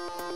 you.